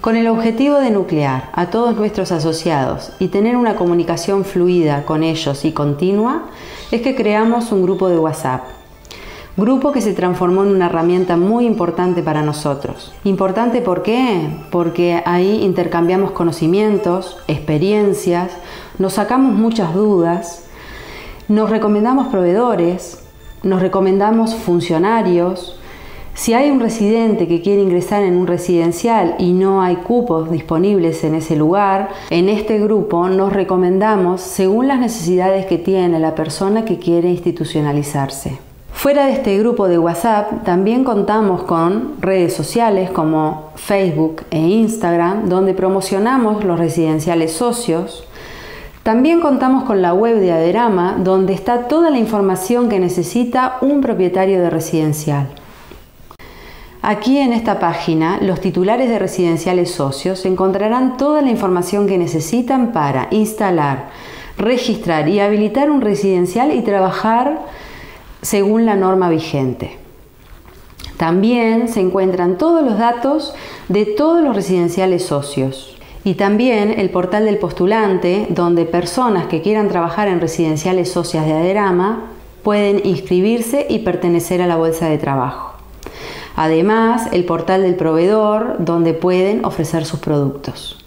Con el objetivo de nuclear a todos nuestros asociados y tener una comunicación fluida con ellos y continua, es que creamos un grupo de WhatsApp. Grupo que se transformó en una herramienta muy importante para nosotros. Importante ¿por? Porque ahí intercambiamos conocimientos, experiencias, nos sacamos muchas dudas, nos recomendamos proveedores, nos recomendamos funcionarios, si hay un residente que quiere ingresar en un residencial y no hay cupos disponibles en ese lugar, en este grupo nos recomendamos según las necesidades que tiene la persona que quiere institucionalizarse. Fuera de este grupo de WhatsApp, también contamos con redes sociales como Facebook e Instagram, donde promocionamos los residenciales socios. También contamos con la web de Aderama, donde está toda la información que necesita un propietario de residencial. Aquí en esta página, los titulares de residenciales socios encontrarán toda la información que necesitan para instalar, registrar y habilitar un residencial y trabajar según la norma vigente. También se encuentran todos los datos de todos los residenciales socios y también el portal del postulante donde personas que quieran trabajar en residenciales socias de Aderama pueden inscribirse y pertenecer a la bolsa de trabajo. Además, el portal del proveedor donde pueden ofrecer sus productos.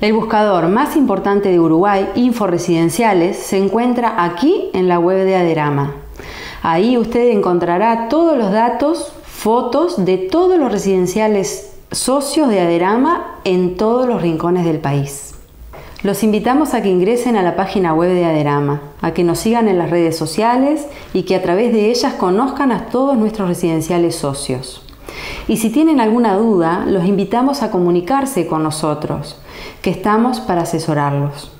El buscador más importante de Uruguay, Inforesidenciales, se encuentra aquí en la web de Aderama. Ahí usted encontrará todos los datos, fotos de todos los residenciales socios de Aderama en todos los rincones del país. Los invitamos a que ingresen a la página web de Aderama, a que nos sigan en las redes sociales y que a través de ellas conozcan a todos nuestros residenciales socios. Y si tienen alguna duda, los invitamos a comunicarse con nosotros, que estamos para asesorarlos.